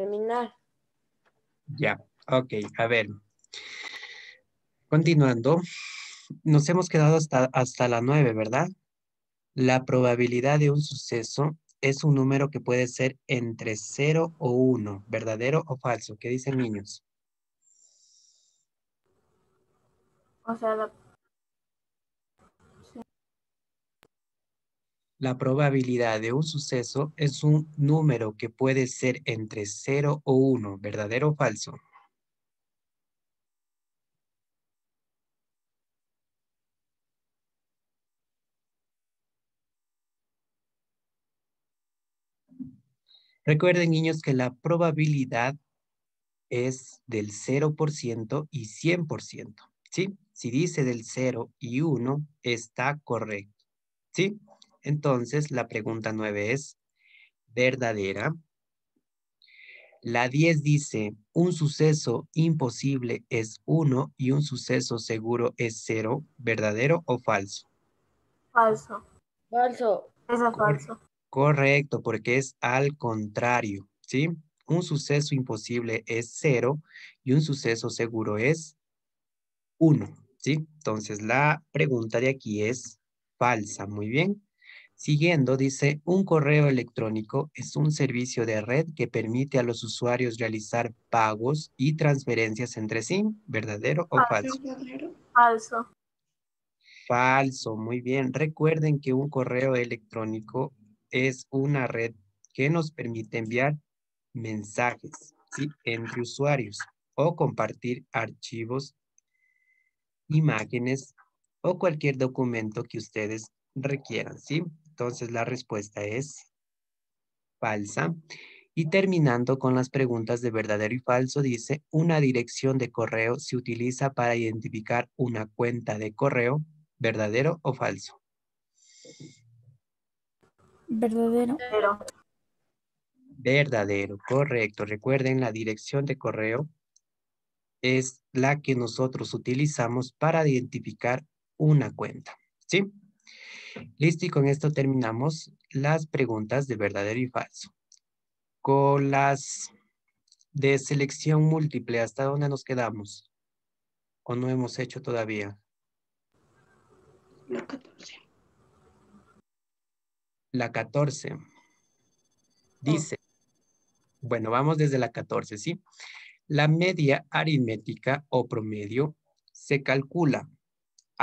terminar. Ya, ok, a ver. Continuando, nos hemos quedado hasta, hasta la 9, ¿verdad? La probabilidad de un suceso es un número que puede ser entre 0 o 1, verdadero o falso. ¿Qué dicen niños? O sea, la, La probabilidad de un suceso es un número que puede ser entre 0 o 1, verdadero o falso. Recuerden, niños, que la probabilidad es del 0% y 100%, ¿sí? Si dice del 0 y 1, está correcto, ¿sí? Entonces, la pregunta 9 es verdadera. La 10 dice, un suceso imposible es 1 y un suceso seguro es 0, ¿verdadero o falso? falso. Falso. Ese es falso. Correcto, porque es al contrario, ¿sí? Un suceso imposible es cero y un suceso seguro es uno, ¿sí? Entonces la pregunta de aquí es falsa, muy bien. Siguiendo, dice, un correo electrónico es un servicio de red que permite a los usuarios realizar pagos y transferencias entre sí, ¿verdadero o falso? Falso. Falso, muy bien. Recuerden que un correo electrónico es una red que nos permite enviar mensajes ¿sí? entre usuarios o compartir archivos, imágenes o cualquier documento que ustedes requieran, ¿sí? Entonces la respuesta es falsa. Y terminando con las preguntas de verdadero y falso, dice, una dirección de correo se utiliza para identificar una cuenta de correo, verdadero o falso. Verdadero. Verdadero, correcto. Recuerden, la dirección de correo es la que nosotros utilizamos para identificar una cuenta, ¿sí? Listo, y con esto terminamos las preguntas de verdadero y falso. Con las de selección múltiple, ¿hasta dónde nos quedamos? ¿O no hemos hecho todavía? La 14. La 14. Dice, bueno, vamos desde la 14, ¿sí? La media aritmética o promedio se calcula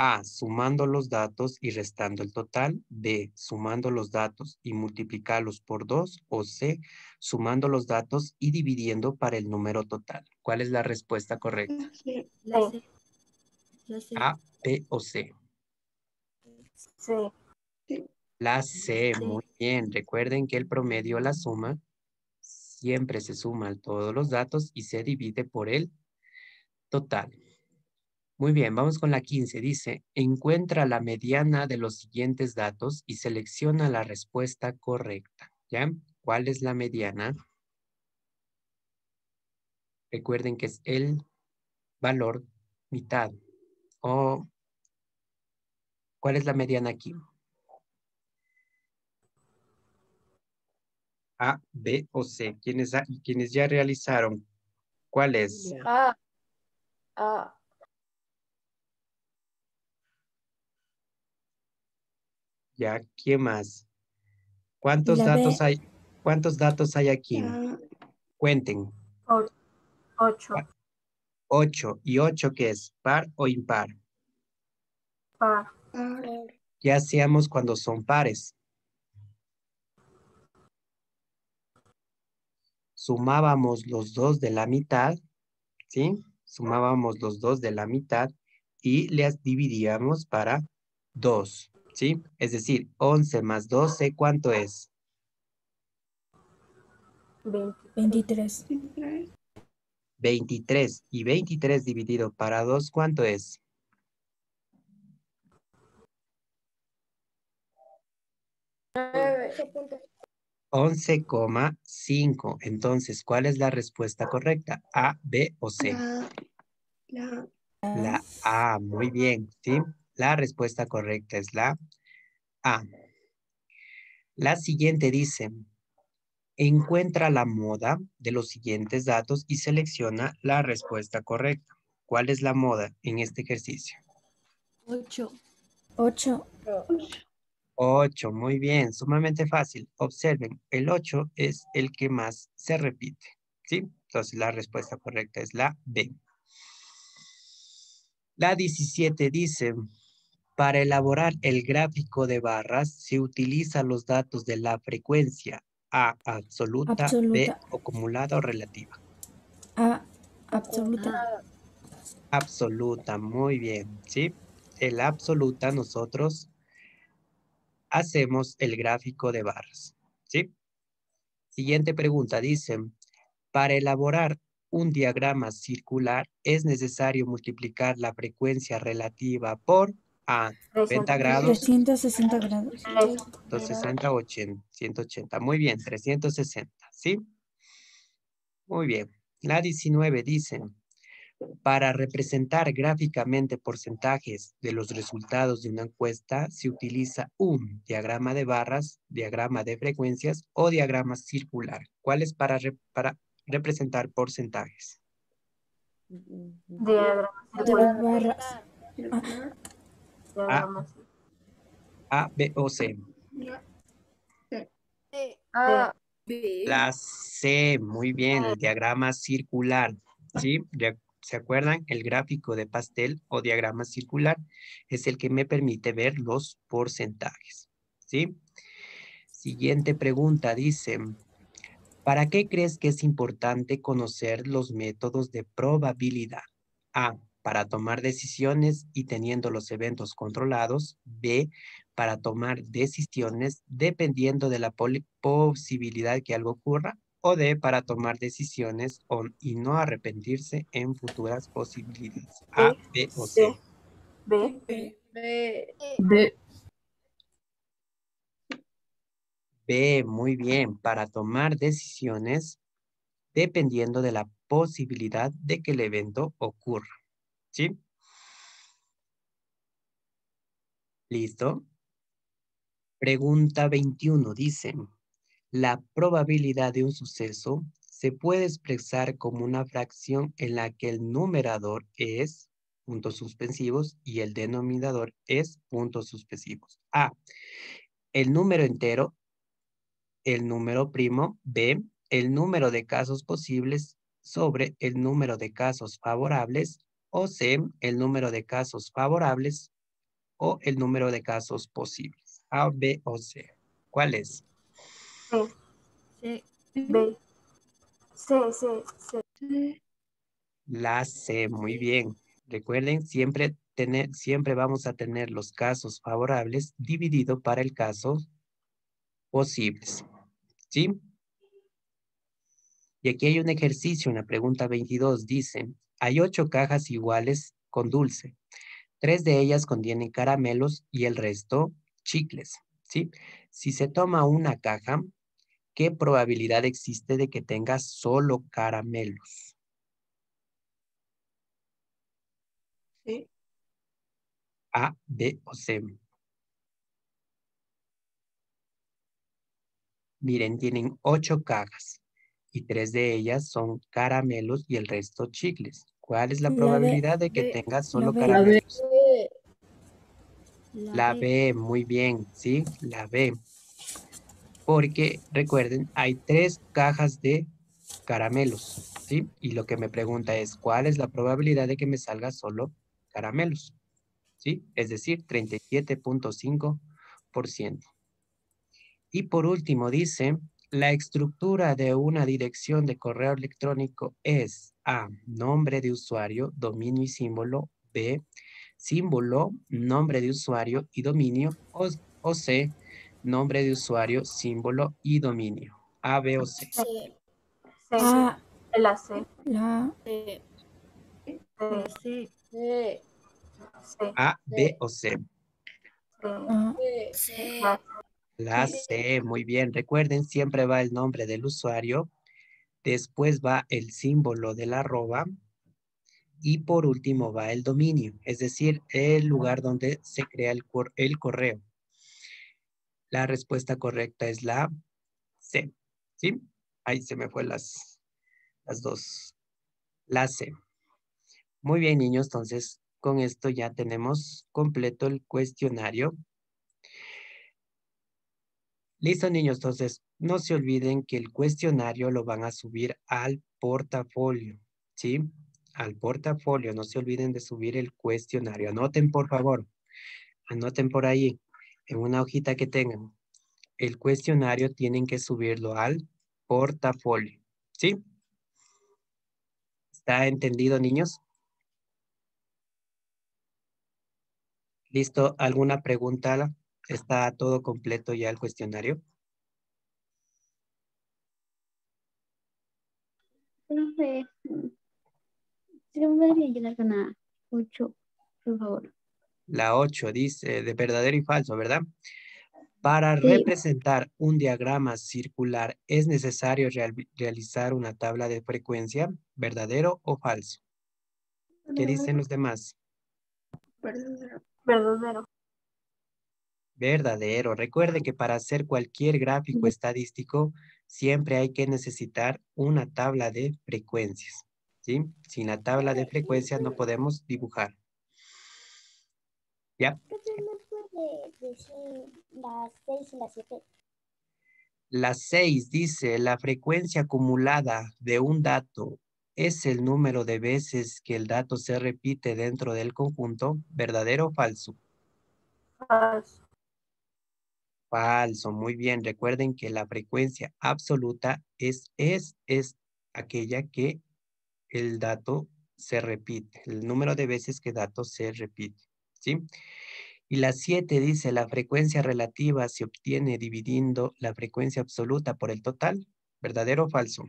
A, sumando los datos y restando el total, B, sumando los datos y multiplicarlos por 2, o C, sumando los datos y dividiendo para el número total. ¿Cuál es la respuesta correcta? La C. La C. A, B o C. sí. La C, muy bien. Recuerden que el promedio, la suma, siempre se suma todos los datos y se divide por el total. Muy bien, vamos con la 15. Dice, encuentra la mediana de los siguientes datos y selecciona la respuesta correcta. ¿Ya? ¿Cuál es la mediana? Recuerden que es el valor mitad. O, ¿cuál es la mediana aquí? A, B o C. ¿Quiénes, ha- quienes ya realizaron? ¿Cuál es? A. A. Ya, ¿quién más? ¿Cuántos La datos B. hay? ¿Cuántos datos hay aquí? La Cuenten. Ocho. Ocho. ¿Y ocho qué es? ¿Par o impar? Par. ¿Qué hacíamos cuando son pares? Sumábamos los dos de la mitad, ¿sí? Sumábamos los dos de la mitad y les dividíamos para dos, ¿sí? Es decir, 11 más 12, ¿cuánto es? Veinte. 23. 23. Y 23 dividido para 2, ¿cuánto es? Nueve. 11,5. Entonces, ¿cuál es la respuesta correcta? ¿A, B o C? La. La. La A, muy bien, ¿sí? La respuesta correcta es la A. La siguiente dice, Encuentra la moda de los siguientes datos y selecciona la respuesta correcta. ¿Cuál es la moda en este ejercicio? 8. 8. 8, muy bien, sumamente fácil. Observen, el 8 es el que más se repite, ¿sí? Entonces la respuesta correcta es la B. La 17 dice, para elaborar el gráfico de barras se utiliza los datos de la frecuencia A absoluta, B Absoluta. acumulada o relativa. A. Absoluta. Absoluta, muy bien, ¿sí? El absoluta nosotros hacemos el gráfico de barras, ¿sí? Siguiente pregunta, dice, para elaborar un diagrama circular es necesario multiplicar la frecuencia relativa por A, 90 grados, 360 grados. 260, 80, 180. Muy bien, 360, ¿sí? Muy bien. La 19 dice, para representar gráficamente porcentajes de los resultados de una encuesta, se utiliza un diagrama de barras, diagrama de frecuencias o diagrama circular. ¿Cuál es para, re- para representar porcentajes? Diagrama. De barras. Diagrama. A, B o C. A. B. La C, muy bien, el diagrama circular, ¿sí? Ya- ¿Se acuerdan? El gráfico de pastel o diagrama circular es el que me permite ver los porcentajes, ¿sí? Siguiente pregunta dice, ¿para qué crees que es importante conocer los métodos de probabilidad? A, para tomar decisiones y teniendo los eventos controlados. B, para tomar decisiones dependiendo de la posibilidad que algo ocurra. O D, para tomar decisiones o- y no arrepentirse en futuras posibilidades. A, B o C. C. B. B. B. B, muy bien, para tomar decisiones dependiendo de la posibilidad de que el evento ocurra. ¿Sí? ¿Listo? Pregunta 21 dice, la probabilidad de un suceso se puede expresar como una fracción en la que el numerador es puntos suspensivos y el denominador es puntos suspensivos. A, el número entero, el número primo, B, el número de casos posibles sobre el número de casos favorables, o C, el número de casos favorables o el número de casos posibles. A, B o C. ¿Cuál es? C. C. B. C. C. C. La C, muy bien. Recuerden, siempre, tener, siempre vamos a tener los casos favorables dividido para el caso posibles. ¿Sí? Y aquí hay un ejercicio en la pregunta 22. Dice, hay ocho cajas iguales con dulce. Tres de ellas contienen caramelos y el resto chicles. ¿Sí? Si se toma una caja, ¿qué probabilidad existe de que tenga solo caramelos? C. A, B o C. Miren, tienen ocho cajas y tres de ellas son caramelos y el resto chicles. ¿Cuál es la La B. probabilidad de que B. tenga solo B. caramelos? La, La B. B, muy bien, ¿sí? La B. Porque recuerden, hay tres cajas de caramelos, ¿sí? Y lo que me pregunta es, ¿cuál es la probabilidad de que me salga solo caramelos? ¿Sí? Es decir, 37.5%. Y por último dice, la estructura de una dirección de correo electrónico es A, nombre de usuario, dominio y símbolo, B, símbolo, nombre de usuario y dominio, o, o C, nombre de usuario, símbolo y dominio. A, B o C. C. C. A. La C. La C. C. C. A, B o C. C. La C, muy bien. Recuerden, siempre va el nombre del usuario, después va el símbolo de la arroba y por último va el dominio, es decir, el lugar donde se crea el, cor- el correo. La respuesta correcta es la C. ¿Sí? Ahí se me fue las, las dos. La C. Muy bien, niños. Entonces, con esto ya tenemos completo el cuestionario. Listo, niños. Entonces, no se olviden que el cuestionario lo van a subir al portafolio. ¿Sí? Al portafolio. No se olviden de subir el cuestionario. Anoten, por favor. Anoten por ahí, en una hojita que tengan. El cuestionario tienen que subirlo al portafolio. ¿Sí? ¿Está entendido, niños? ¿Listo? ¿Alguna pregunta? ¿Está todo completo ya el cuestionario? Profe, ¿se me podría llenar con la 8, por favor? La 8 dice de verdadero y falso, ¿verdad? Para Sí. representar un diagrama circular es necesario real- realizar una tabla de frecuencia, verdadero o falso. ¿Qué dicen los demás? Verdadero. Verdadero. Recuerde que para hacer cualquier gráfico estadístico siempre hay que necesitar una tabla de frecuencias. ¿sí? Sin la tabla de frecuencias no podemos dibujar. ¿Ya? ¿Me puede decir las 6 y las 7? La 6 dice, la frecuencia acumulada de un dato es el número de veces que el dato se repite dentro del conjunto, ¿verdadero o falso? Falso. Falso, muy bien. Recuerden que la frecuencia absoluta es, es, es aquella que el dato se repite, el número de veces que dato se repite, ¿sí? Y la 7 dice, la frecuencia relativa se obtiene dividiendo la frecuencia absoluta por el total, ¿verdadero o falso?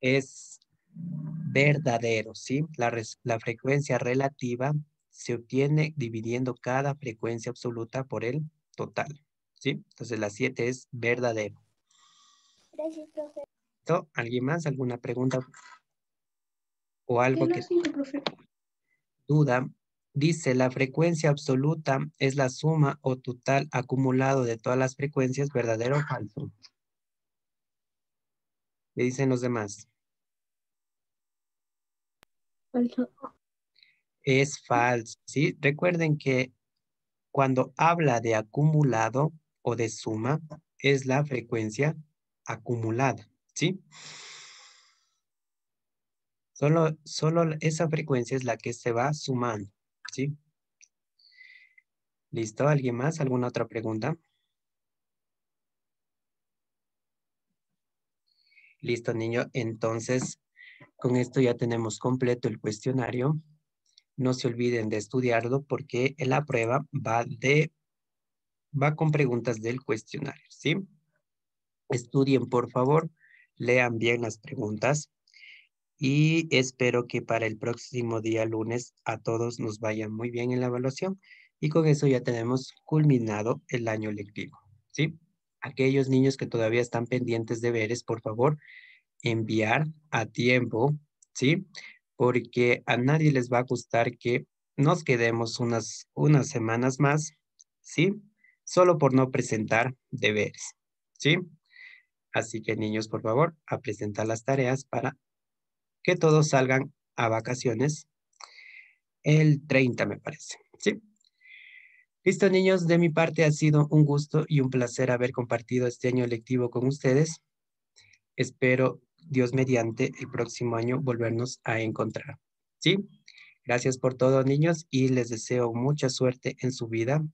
Es verdadero, ¿sí? La, res- la frecuencia relativa se obtiene dividiendo cada frecuencia absoluta por el total, ¿sí? Entonces la 7 es verdadero. Gracias, profe. ¿Alguien más? ¿Alguna pregunta? ¿O algo que duda? Dice, la frecuencia absoluta es la suma o total acumulado de todas las frecuencias, ¿verdadero o falso? ¿Qué dicen los demás? Es falso, ¿sí? Recuerden que cuando habla de acumulado o de suma, es la frecuencia acumulada, ¿sí? Solo, solo esa frecuencia es la que se va sumando, ¿sí? ¿Listo? ¿Alguien más? ¿Alguna otra pregunta? Listo, niño. Entonces, con esto ya tenemos completo el cuestionario. No se olviden de estudiarlo porque la prueba va de, va con preguntas del cuestionario, ¿sí? Estudien, por favor, lean bien las preguntas y espero que para el próximo día lunes a todos nos vaya muy bien en la evaluación y con eso ya tenemos culminado el año lectivo, ¿sí? Aquellos niños que todavía están pendientes de deberes, por favor, enviar a tiempo, ¿sí? Porque a nadie les va a gustar que nos quedemos unas, unas semanas más, ¿sí? Solo por no presentar deberes, ¿sí? Así que niños, por favor, a presentar las tareas para que todos salgan a vacaciones el 30, me parece, ¿sí? Listo, niños, de mi parte ha sido un gusto y un placer haber compartido este año lectivo con ustedes. Espero, Dios mediante, el próximo año volvernos a encontrar, ¿sí? Gracias por todo, niños, y les deseo mucha suerte en su vida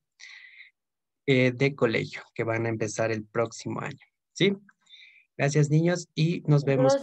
eh, de colegio, que van a empezar el próximo año, ¿sí? Gracias, niños, y nos vemos.